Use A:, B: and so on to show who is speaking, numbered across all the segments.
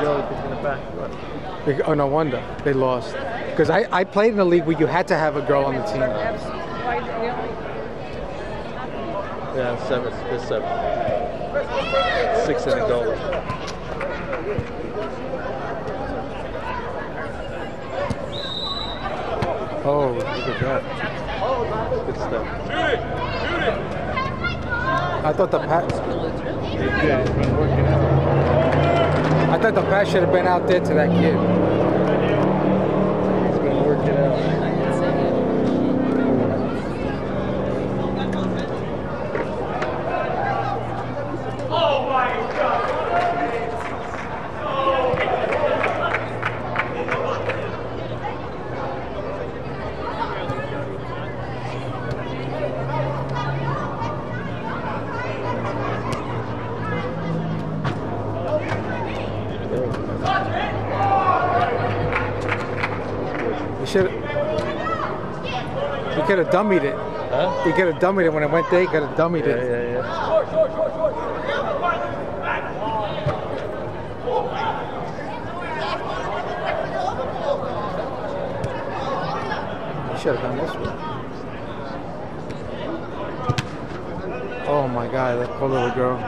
A: Joe in the back.
B: Oh, no wonder they lost. Because I, I played in a league where you had to have a girl on the team.
A: Yeah, seven. It's seven. Six in a goal.
B: Oh, look at that.
A: Good stuff.
B: I thought the pass.
A: Yeah, it's been working out.
B: I thought the pass should have been out there to that kid.
A: It's been working out.
B: You should. You could have dummied it.
A: Huh?
B: You could have dummied it when it went there. You could have dummied
A: Yeah,
B: it.
A: yeah, yeah.
B: Should have done this one. Oh my God, that poor little girl.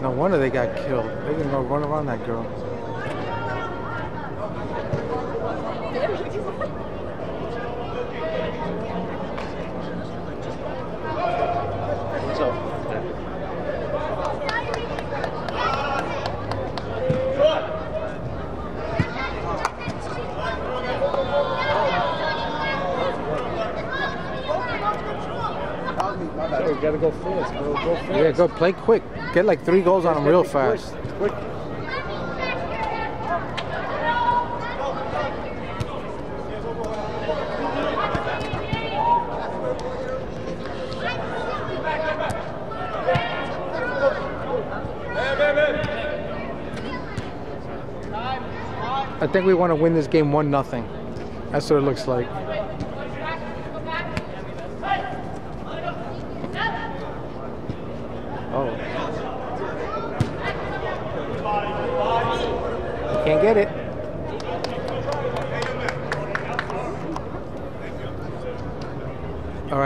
B: No wonder they got killed. They can go run around that girl.
A: What's up? So we gotta go fast, bro. Go fast.
B: Yeah, go play quick. Get like three goals on them real fast.
A: Quick.
B: I think we want to win this game one nothing. That's what it looks like.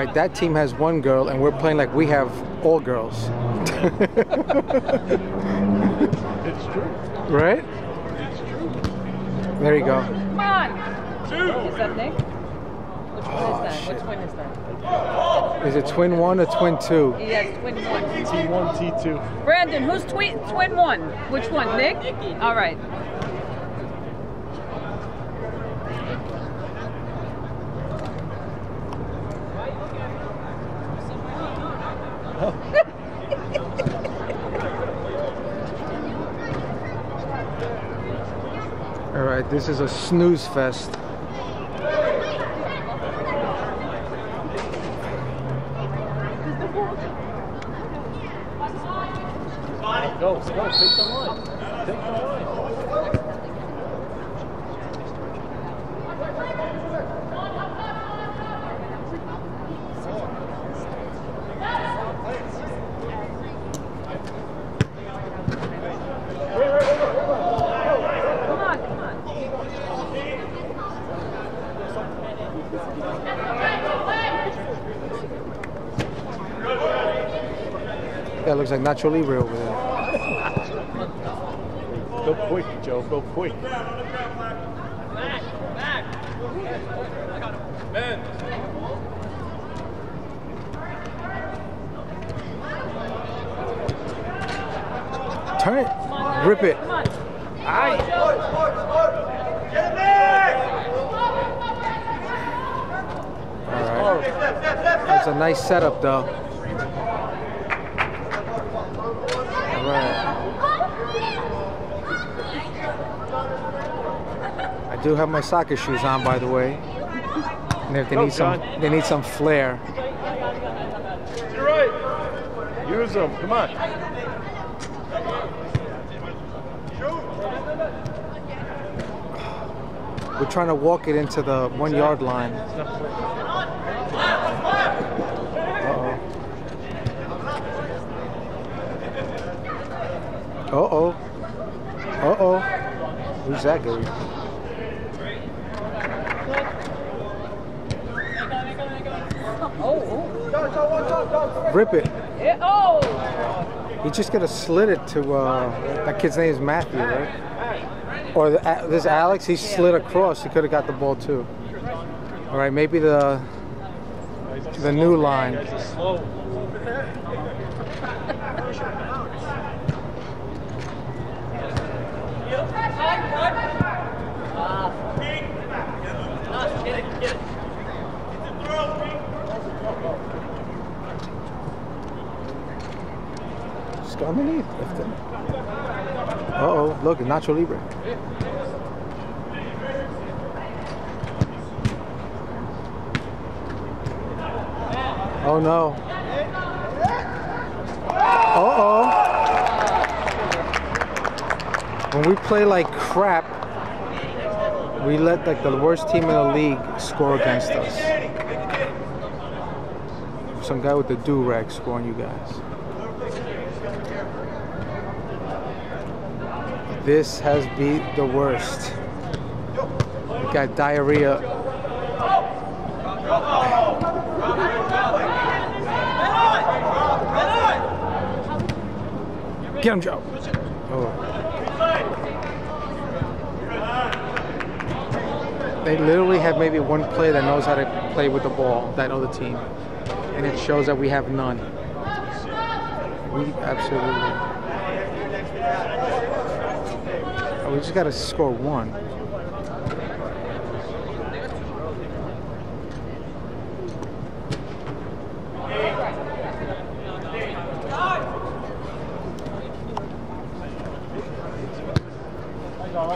B: Right, that team has one girl, and we're playing like we have all girls.
A: It's true.
B: right? There you go.
C: Come on. Is that Nick? Which one
B: Oh,
C: is that?
B: shit.
C: Which one is that?
B: Is it twin one or twin two?
C: Yes, twin one.
A: T1, T2.
C: Brandon, who's twin twin one? Which one? Nick? All right.
B: All right, this is a snooze fest.
A: Go, go, take the line. Take the line.
C: Come on, come on.
B: That looks like Nacho Libre over there.
A: Go quick, Joe. Go quick.
B: Turn it. Rip it. All right. That's a nice setup, though. All right. I do have my soccer shoes on, by the way. And if they
A: Go,
B: need some,
A: John.
B: they need some flair.
A: You're right. Use them. Come on.
B: We're trying to walk it into the one yard line. Uh-oh. Uh-oh. Uh-oh. Who's that guy?
C: Oh,
B: Rip it.
C: oh. Oh.
B: He just gotta slit it to, uh, that kid's name is Matthew, right? Or the, uh, this Alex, he slid across. He could have got the ball too. All right, maybe the the new line.
A: It's a slow.
B: Just go underneath. It. Uh-oh, look, Nacho Libre. Oh no. Uh-oh. When we play like crap, we let like the worst team in the league score against us. Some guy with the do-rag scoring you guys. This has been the worst. We Got diarrhea. Get him, Joe. Oh. They literally have maybe one player that knows how to play with the ball, that other team. And it shows that we have none. We absolutely. Oh, we just got to score one.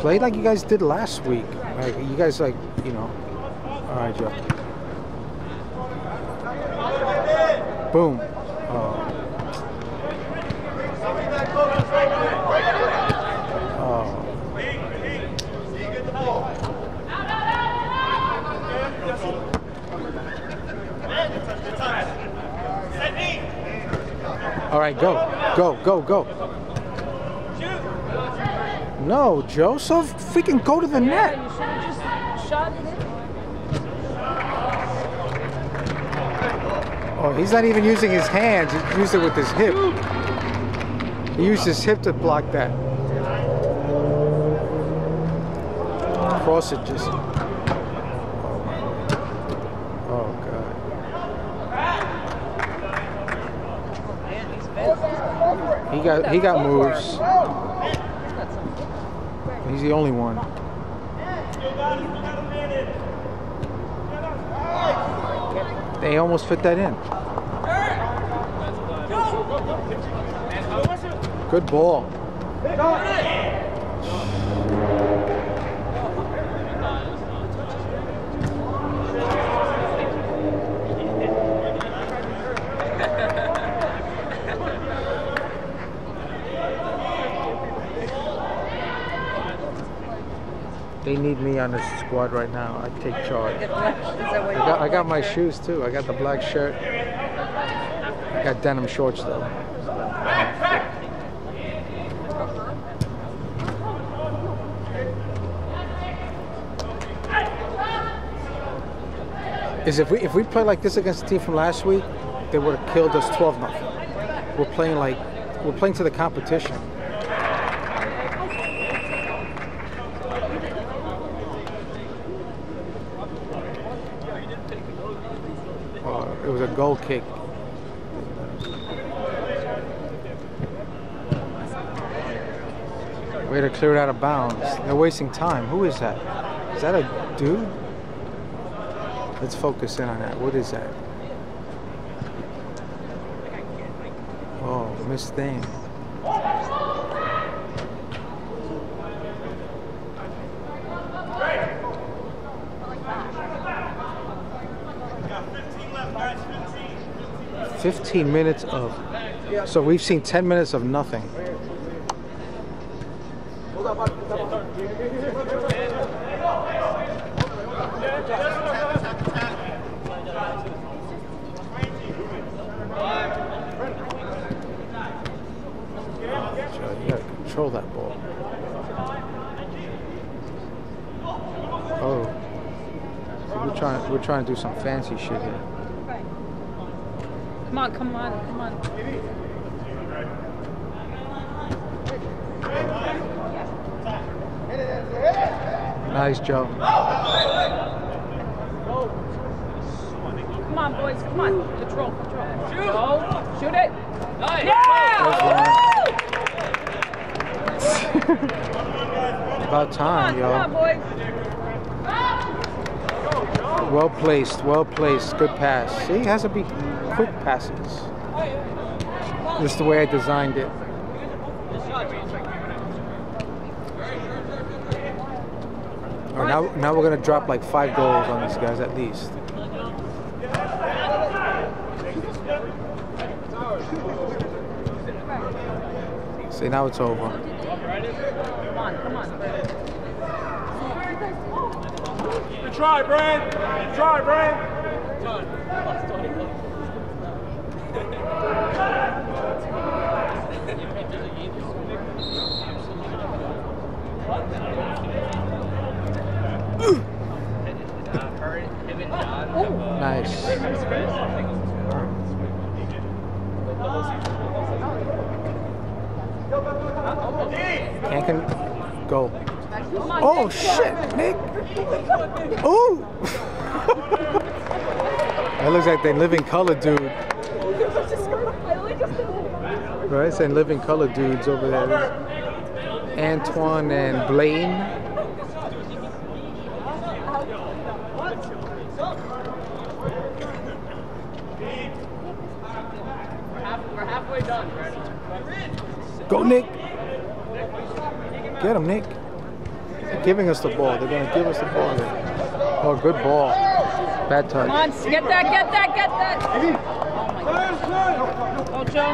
B: Play like you guys did last week. Like you guys, like you know. All right, Joe. Boom. Oh. Oh. All right, go, go, go, go. No, Joseph, freaking go to the net.
C: you should have just shot it.
B: Oh, he's not even using his hands. He used it with his hip. He used his hip to block that. Cross it just. Oh god. He got he got moves. He's the only one. They almost fit that in. Good ball. They need me on this squad right now. I take charge.
C: Is that what
B: I got, I got my shoes too. I got the black shirt. I got denim shorts though. Is if we if we play like this against the team from last week, they would have killed us 12 nothing. We're playing like we're playing to the competition. Uh, it was a goal kick. Way to clear it out of bounds. They're wasting time. Who is that? Is that a dude? Let's focus in on that. What is that? Oh, Miss Thing. Fifteen minutes of. So we've seen ten minutes of nothing. Control that ball. Oh. We're trying we're trying to do some fancy shit here.
C: Come on, come on, come on.
B: Nice, Joe.
C: Come on, boys, come on. Control, control. Shoot! Go, shoot it.
B: There's
C: Yeah!
B: About
C: Come on,
B: time,
C: come on,
B: yo.
C: boys.
B: Well placed, well placed. Good pass. See, it has a be quick passes. Just the way I designed it. Now, now we're gonna drop like five goals on these guys at least. See, now it's over.
C: Come on, come on.
D: Try. Good try.
B: Nice. Can't go. Oh shit, Nick! Oh! that looks like they living color dude, right? Saying living color dudes over there. Antoine and Blaine.
D: We're halfway done, Brandon.
B: Go, Nick! Get him, Nick. They're giving us the ball. They're gonna give us the ball. There. Oh, good ball. Bad
C: Come
B: touch.
C: on, get that, get that, get that. Oh my God. Oh, Joe.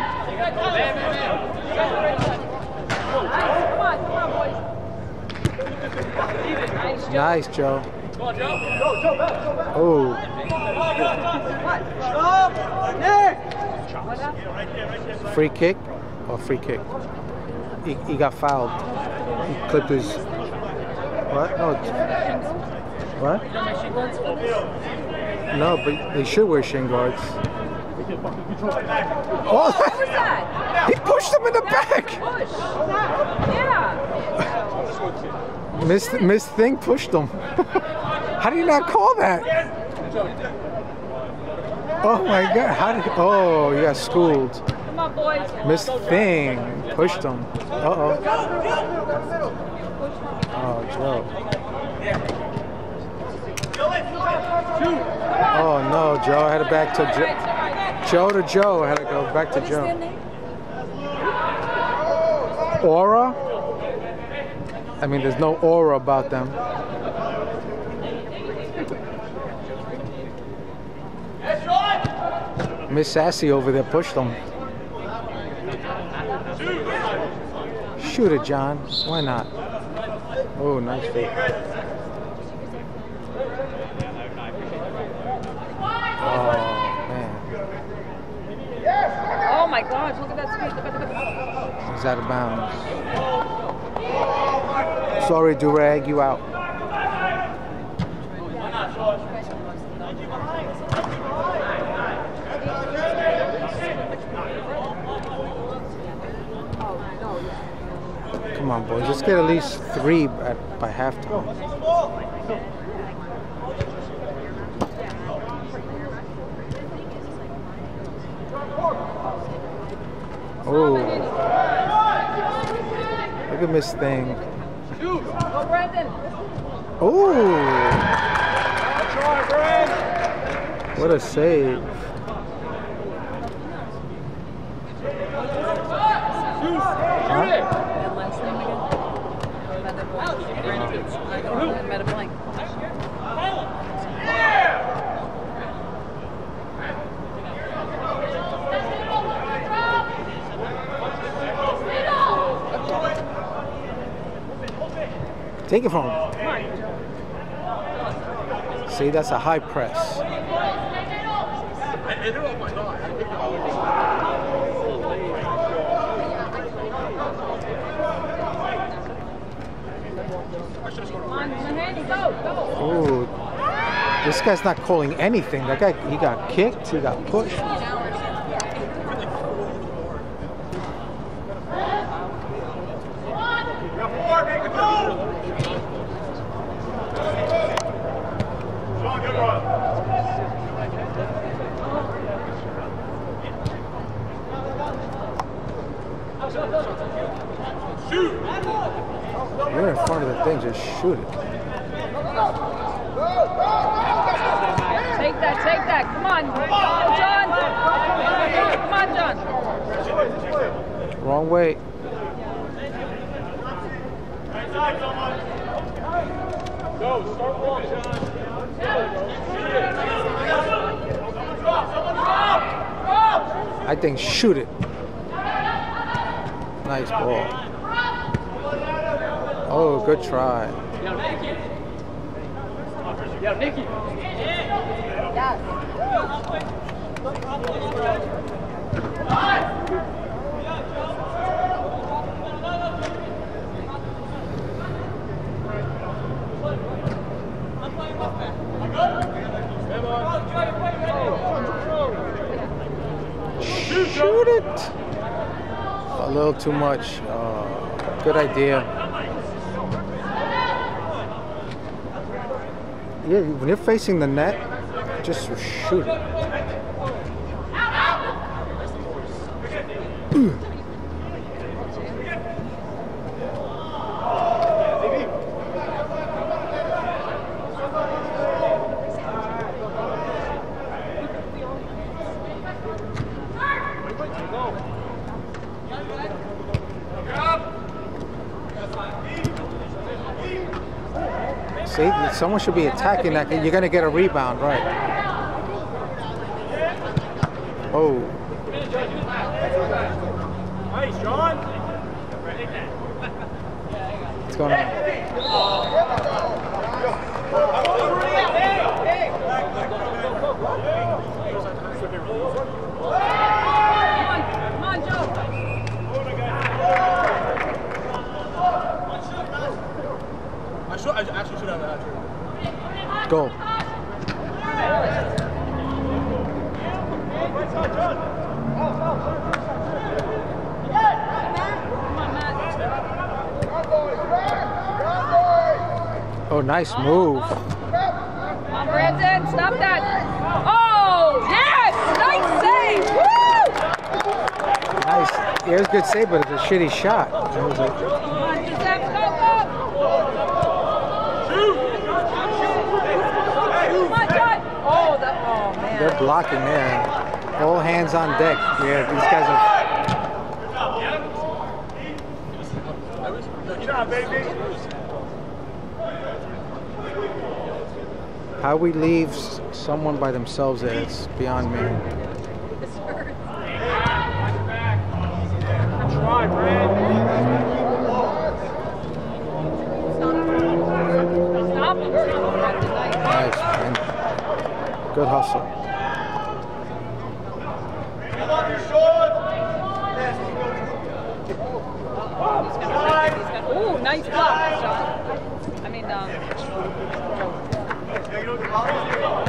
C: Come on, come on, boys. Nice, Joe.
B: Nice, Joe. Oh.
D: Come on, Joe. Go, Joe, back, Joe, back.
B: Oh,
C: What happened?
B: free kick or free kick? He, he got fouled. He clipped his. What? No. What? No, but they should wear shin guards.
C: What
B: Oh,
C: that?
B: he pushed him in the back.
C: Yeah.
B: Miss Miss Thing pushed him. How do you not call that? Oh my God! How did? Oh, you got schooled.
C: On, boys.
B: Miss Thing pushed him. Uh oh. Oh, Joe. Oh no, Joe. I had it back to Joe. Joe to Joe. I had to go back to Joe. Aura? I mean, there's no aura about them. Miss Sassy over there pushed them. Shoot it, John. Why not? Oh, nice fake. Oh, man.
C: Oh my gosh, look at that speed. Look at, look at.
B: He's out of bounds. Sorry, Durag, you out. Come on, boys. Let's get at least three at, by halftime. Oh. Look at Miss Thing. Oh, what a save. Huh?
C: That last name again? Meta blank. Blank.
B: Take it from him. See, that's a high press. This guy's not calling anything. That guy, he got kicked, he got pushed. You're in front of the thing, just shoot it.
C: Take that, take that. Come on. Go, John. Come on, John.
B: Wrong way.
D: Go, start rolling, John.
B: I think shoot it. Nice ball. Oh, good try.
D: Yeah, Nicky.
B: Shoot it. A little too much. Uh, good idea. Yeah, when you're facing the net, just shoot it. See, someone should be attacking that. You're gonna get a rebound, right? Oh, what's going on?
C: Come on, come on, Joe.
D: I should. I actually should have a hat trick.
B: Go.
C: Come on, Matt.
B: Oh, nice move.
C: Come on, Brandon. Stop that. Oh, yes! Nice save! Woo!
B: Nice. Yeah, it was a good save, but it's a shitty shot. It was a-
C: Come on, Giuseppe, go, go! Come on, John! Oh, that, oh, man.
B: They're blocking there. All hands on deck. Yeah, these guys are. How we leave someone by themselves it's beyond me.
D: Try, Brad.
C: Stop him. Nice.
B: Nice, man. Good hustle.
D: Come on, your short.
C: Ooh, nice block, John. I mean, um,
D: Yeah, you don't get fouled.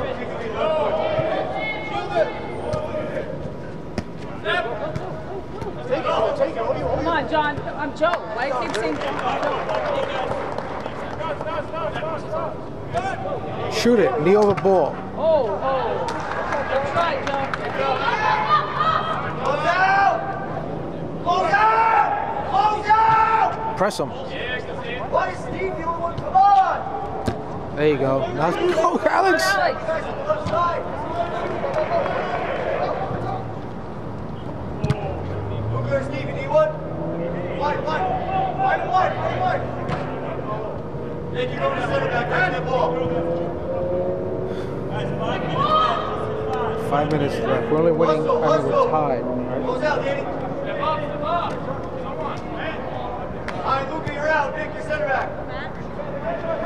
D: Take it, take it. What do you
C: come on, John. I'm Joe. Why do you keep saying Joe?
B: Shoot it. Knee over ball.
C: Oh, oh. Good try, Joe.
D: Close out! Close out! Close out!
B: Press him.
D: Why, Steve? You want come on!
B: There you go. Now go, Alex. Five minutes left. We're only winning. I mean, we're tied. Right?
D: Close out, Danny. Step up, step up. All right, Luca, you're out. Nick, you're center back.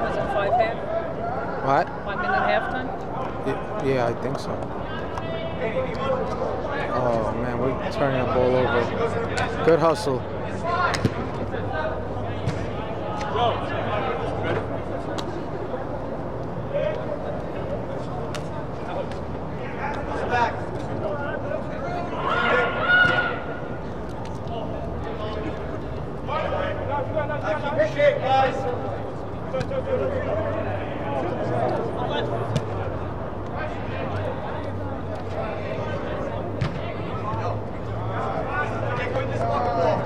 C: Was it five half?
B: What?
C: Five minute halftime?
B: Y- Yeah, I think so. Oh man, we're turning the ball over. Good hustle.
D: back. Now keep your shape, guys. Nick, win this fucking ball.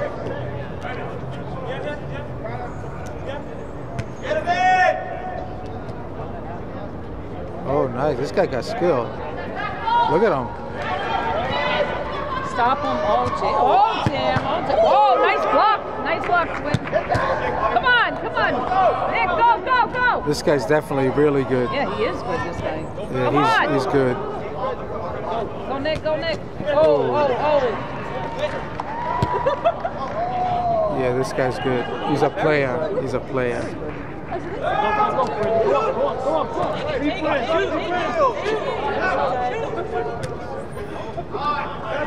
D: Get him in!
B: Oh, nice. This guy got skill. Look at him.
C: Stop him. Oh, Jim. Oh, Jim. Oh. Oh, nice block. Nice block, Swin. Come on, come on. Nick, go, go, go.
B: This guy's definitely really good.
C: Yeah, he is good, this guy.
B: Yeah,
C: come on.
B: he's, he's good.
C: Go, Nick, go, Nick. Oh, oh, oh.
B: Yeah, this guy's good. He's a player. He's a player.
C: Come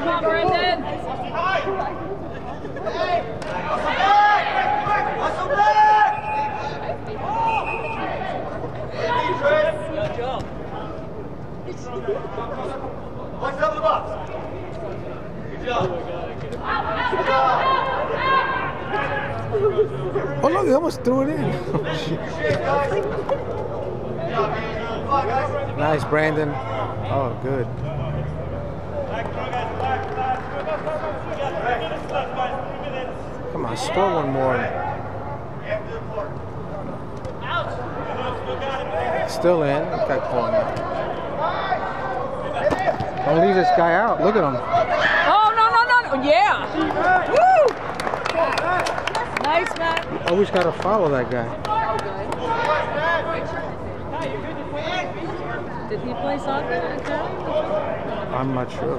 C: on, Brendan.
D: Hustle back! Hey, Trey. Watch double box. Good job.
B: Oh, look, he almost threw it in. Nice, Brandon. Oh, good. Come on, score one more. Still in. Guy calling out. Don't leave this guy out. Look at him.
C: Oh, no, no, no, no. Yeah. Woo. Nice, Matt.
B: Always got to follow that guy.
C: Did he play soccer at Academy?
B: I'm not sure.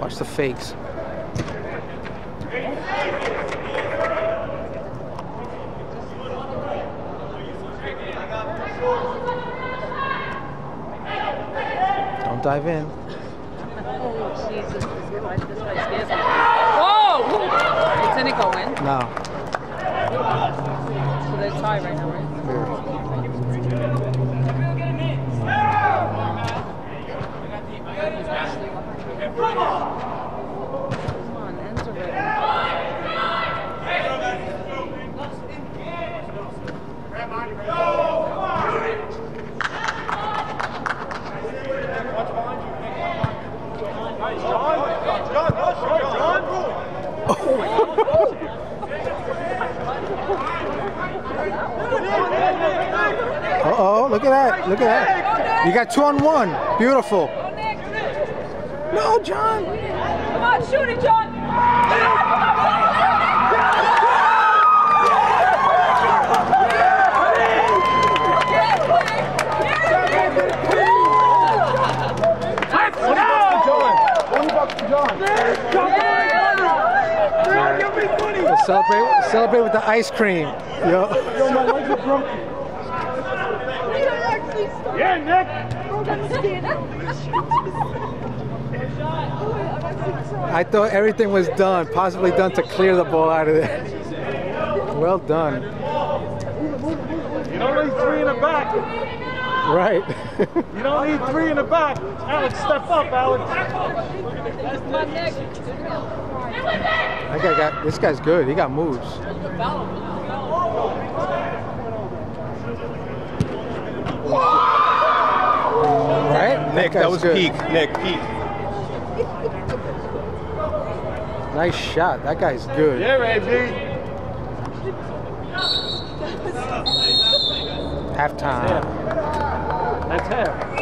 B: Watch the fakes. Dive in.
C: Oh, Jesus. This guy, this guy scares me. Whoa! Didn't it go in?
B: No.
C: So they're tied right now, right?
B: Here.
C: Come on, ends already.
B: Uh oh, look at that. Look at that. You got two on one. Beautiful. No, John.
C: Come on, shoot it, John.
B: Celebrate, celebrate with the ice cream. Yo.
D: Yeah, Nick.
B: I thought everything was done, possibly done to clear the ball out of there. Well done.
E: You don't need three in the back.
B: Right.
E: You don't need three in the back. Alex, step up, Alex.
C: Come on, Nick.
B: That guy got. This guy's good. He got moves. Right?
F: Nick, that
B: guy's
F: was
B: good.
F: peak. Nick, peak.
B: Nice shot. That guy's good.
E: Yeah, AB.
B: Halftime.
E: That's half.